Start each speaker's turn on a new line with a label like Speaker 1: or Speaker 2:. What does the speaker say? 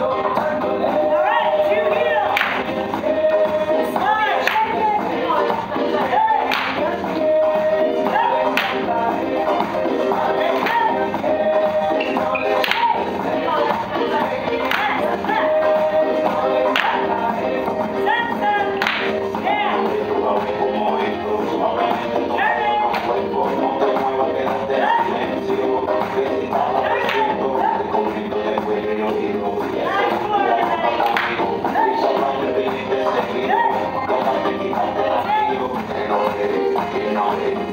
Speaker 1: go. God,